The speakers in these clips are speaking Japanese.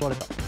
壊れた。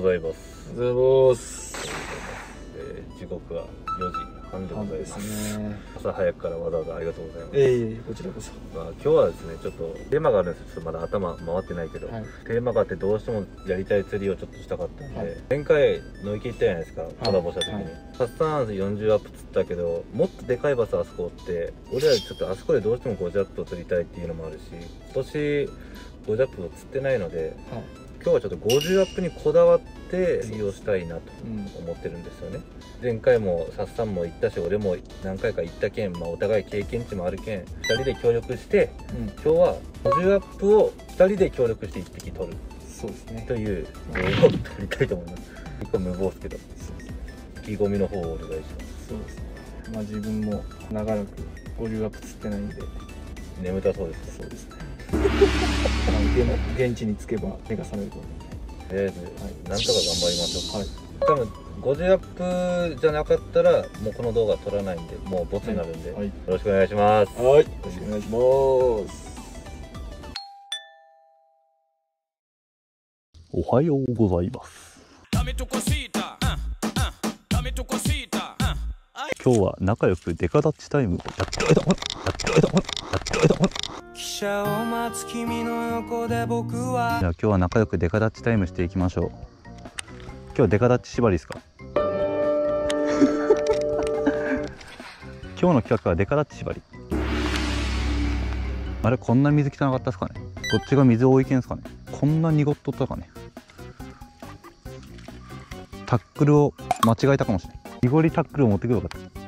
おはようございます、えー時刻は4時半でございます。ね。朝早くからわざわざありがとうございます、ええこちらこそ。まあ、今日はですねちょっとテーマがあるんですよ。まだ頭回ってない。けど、はいテーマがあってどうしてもやりたい釣りをちょっとしたかったんで、はい。前回野池行ったじゃないですかコラボした時に、はい。カッサンアース40アップ釣ったけどもっとでかいバスあそこって俺らちょっとあそこでどうしても50アップを釣りたいっていうのもあるし今年50アップを釣ってないのではい今日はちょっと50アップにこだわって釣りをしたいなとうん。思ってるんですよね。前回もさっさんも行ったし俺も何回か行ったけん、まあ、お互い経験値もあるけん2人で協力してうん。今日は50アップを2人で協力して1匹取る。そうですね。という動画を撮りたいと思います結構無謀ですけど意気込みの方をお願いします。そうですね。まあ自分も長らく50アップ釣ってないんで。眠たそうですそうですね現地に着けば目が覚めると思とりあえずなんとか頑張りましょう、はい。多分50アップじゃなかったらもうこの動画撮らないんでもうボツになるんで、はい。よろしくお願いします。はい。よろしくお願いします。おはようございます。ah, ah, ah. 今日は仲良くデカダッチタイム。をやっておいたやっておいたやっておいた汽車を待つ君の横で僕はじゃあ今日は仲良くデカダッチタイムしていきましょう。今日デカダッチ縛りですか？今日の企画はデカダッチ縛り。あれこんな水汚かったですかね？どっちが水多いけんですかね？こんな濁っとったかね？タックルを間違えたかもしれない。濁りタックルを持ってくればよかった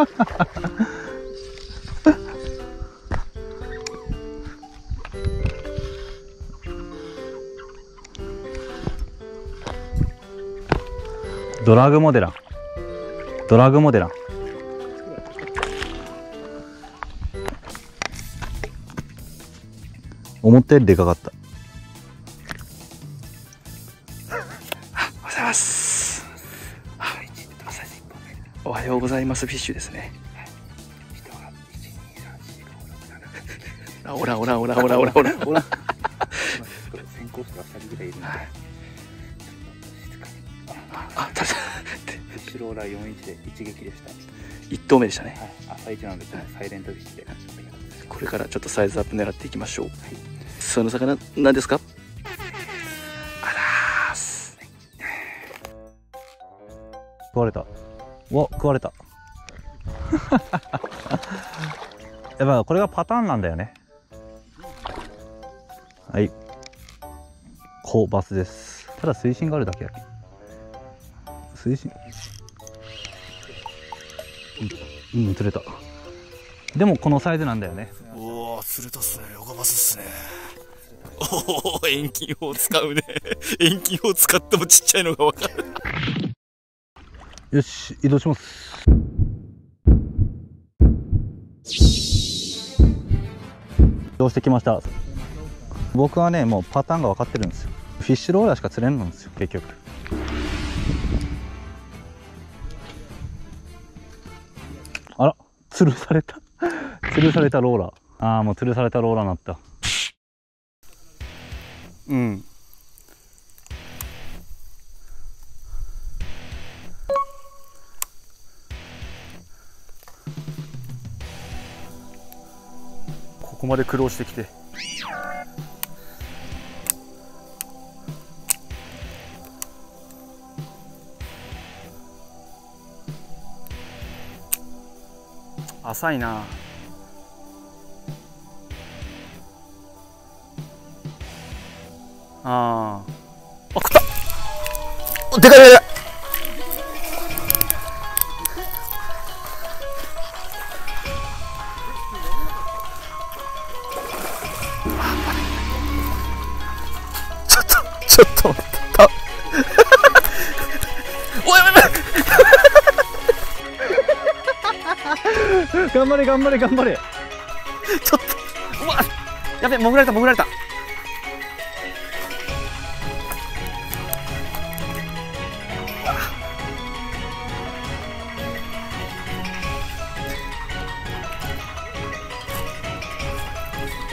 ドラグモデラドラグモデラ思ったよりでかかった。ようございます。フィッシュですね。あおらおらおらおらおらおらおら。先行者が2人ぐら いいるので。あ、た後ろら41で一撃でした。一投目でしたね。はい、朝一なので、サイレントフィッシュで。これからちょっとサイズアップ狙っていきましょう。その魚何ですか？あらーす。食われたうわ食われた。やっぱこれがパターンなんだよね。はい。こうバスです。ただ水深があるだけ水深。うんうん釣れた。でもこのサイズなんだよね。おお釣れたっすね。横バスっすね。おお遠近法使うね。遠近法使ってもちっちゃいのが分かる。よし移動します。移動してきました。僕はねもうパターンが分かってるんですよ。フィッシュローラーしか釣れんのんですよ結局。あら吊るされた。吊るされたローラー。ああもう吊るされたローラーになった。うんここまで苦労してきて。浅いな。あー。あ食った。でかいでかい。張れ頑張れ頑張れ。ちょっとうわやべ潜られた潜られた。う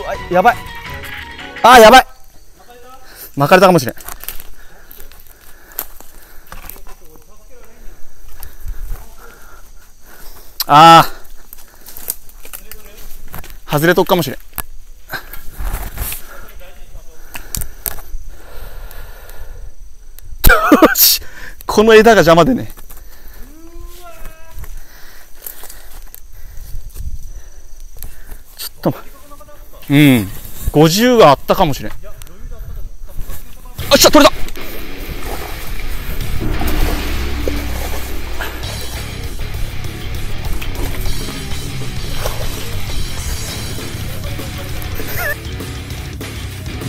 わやばい。あーやばい。巻かれたかもしれん。ああ外れとくかもしれん。よしこの枝が邪魔でね。ちょっと待。うん。50はあったかもしれん。あっしゃ、取れた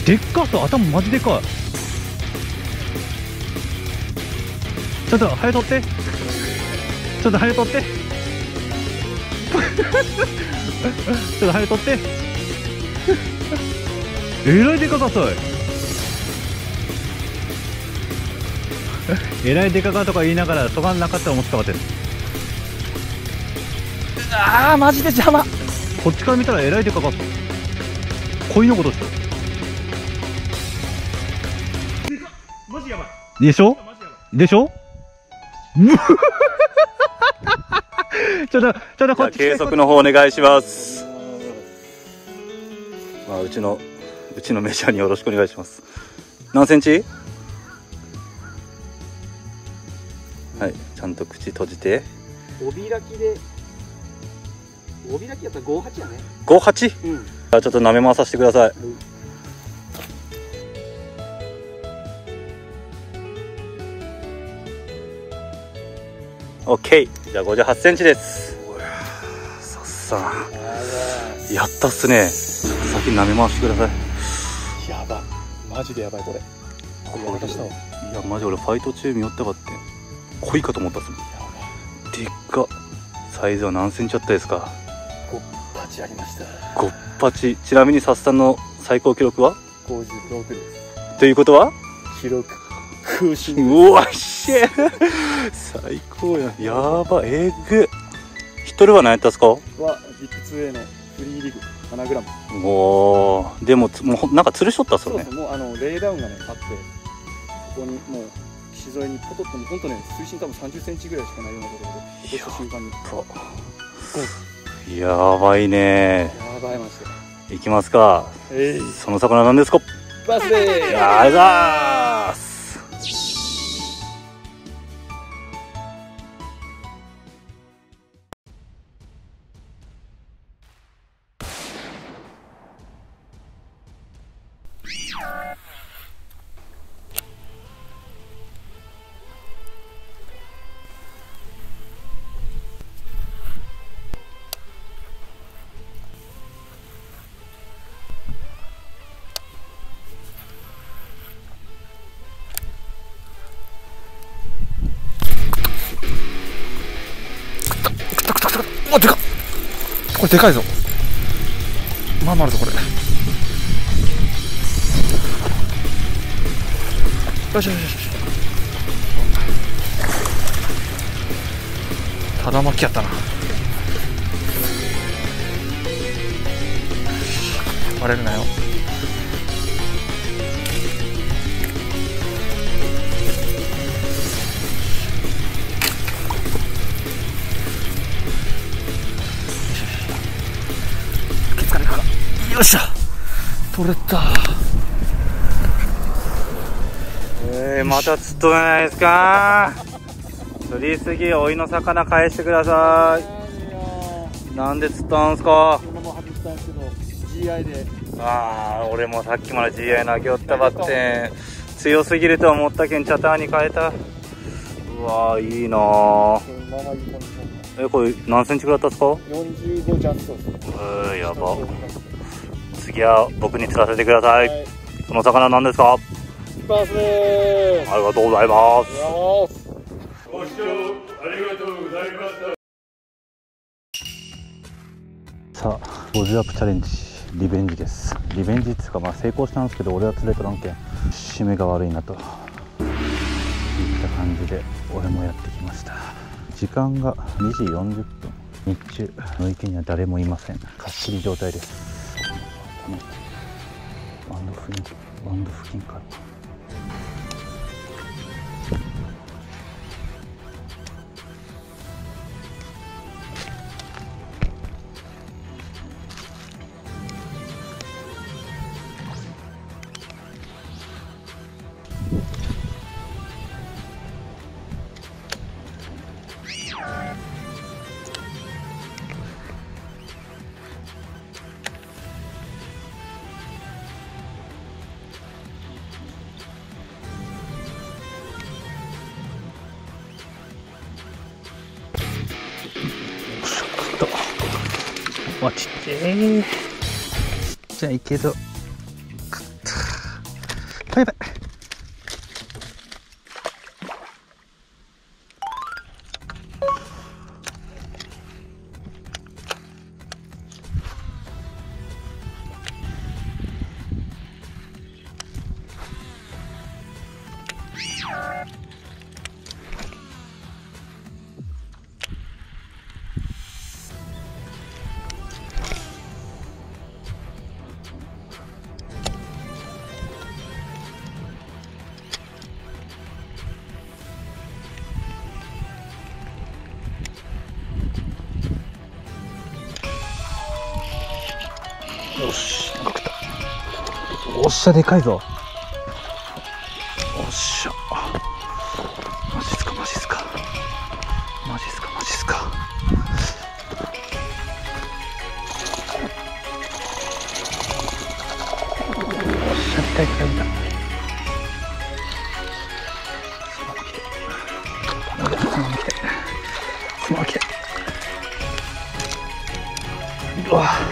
でっかさ頭マジでかい。ちょっと早取って。ちょっと早取って。ちょっと早取って。えらいでかかったい。えらいでかかとか言いながらそがんなかったら思ってたかったですああ、マジで邪魔。こっちから見たらえらいでかかった。恋のことしたでしょ？でしょ？ちょっとちょっとこっち計測の方お願いします。まあ、うちの、うちのメジャーによろしくお願いします。何センチ？はい、ちゃんと口閉じて。帯開きで帯開きやったら58やね 58? うんじゃあちょっと舐め回させてください。オッケーじゃあ58センチです。さっさん。やったっすね。先舐め回してください。やばマジでやばいこれ。これいやマジ俺ファイト中見よったかって。濃いかと思ったっすもん。でっか。サイズは何センチあったですか？バチありました。ごっぱち。ちなみにサッサンの最高記録は？56です。ということは？記録空心うわっしゃ最高や。やばえぐ一人は何やったっすか？はビッグ 2A のフリーリグ。7グラム。おーでもつもうなんか吊るしとったっすよね。そうそうもうあのレイダウンがねあってここにもう岸沿いにポトッともうほんとね水深多分30センチぐらいしかないようなところで落とした瞬間にやばいね。やばいましたいきますか。えい。その魚何ですか？バースデーありがとうございますおでかこれでかいぞ。まあまああるぞこれ。よしよしよしよし。ただ巻きやったな。割れるなよ。よっしゃ取れた。えー、また釣っとれないですか？釣りすぎおいの魚返してください。なんで釣ったんすか？このまま外したんですけど GI で。ああ俺もさっきまで GI 投げよったばって強すぎると思ったけんチャターに変えた。うわーいいなえこれ何センチぐらいだったんですか？45ジャストですうーやば次は僕に釣らせてください、はい。その魚何ですか？バースでーす。ありがとうございます。ありがとうございます。さあ50アップチャレンジリベンジです。リベンジっていうかまあ成功したんですけど俺は釣れとらんけん締めが悪いなと。いった感じで俺もやってきました。時間が2時40分。日中の池には誰もいません。貸し切り状態ですバンド付近バンド付近か。じゃあいけど。ったおっしゃでかいぞ。おっしゃ。マジっすかマジっすか。マジっすかマジっすか。おっしゃでかいから見た。スマホ来て。スマホ来て。スマホ来て。うわ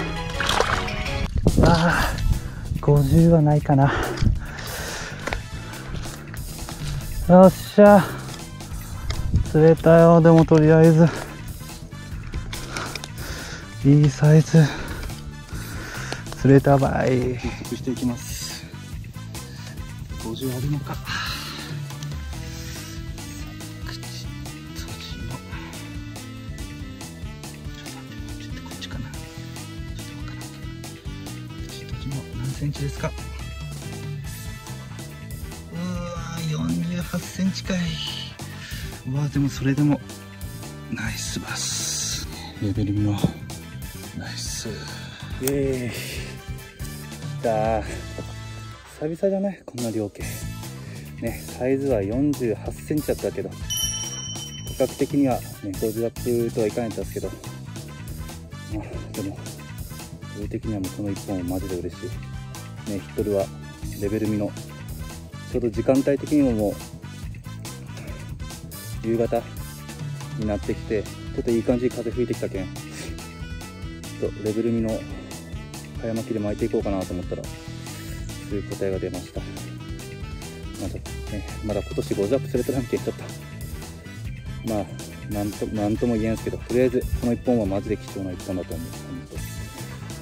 10はないかな。よっしゃ。釣れたよでもとりあえず。いいサイズ。釣れたばいしていきます。50あるのか。センチですか？うわ48センチかい。うわでもそれでもナイスバス。レベル見はナイス。イエーイきた久々じゃない？こんな量計。ねサイズは4 8センチだったけど。比較的には、ね、50アップとはいかないんですけど。まあでも俺的にはもうこの1本マジで嬉しい。ねヒットルはレベル2の。ちょうど時間帯的にももう夕方になってきてちょっといい感じに風吹いてきたけん。ちょっとレベル2の早巻きで巻いていこうかなと思ったらそういう答えが出ました。まだねまだ今年50アップ釣れてないけんちょっと。まあなんとなんとも言えんすけどとりあえずこの1本はマジで貴重な1本だと思う。本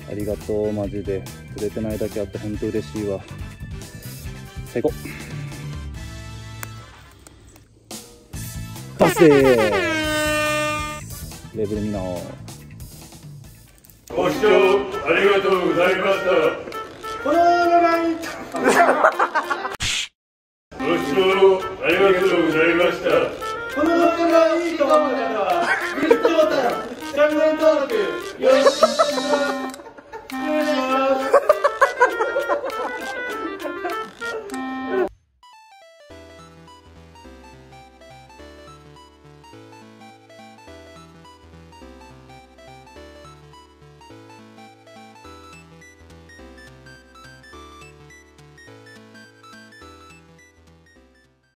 当。ありがとうマジで。釣れてないだけあって本当嬉しいわ。最高。達成。レベル見なご視聴ありがとうございました。ほらららんご視聴ありがとうございました。この動画がいいと思う方はグッドボタンチャンネル登録よろしくお願いします Thank you.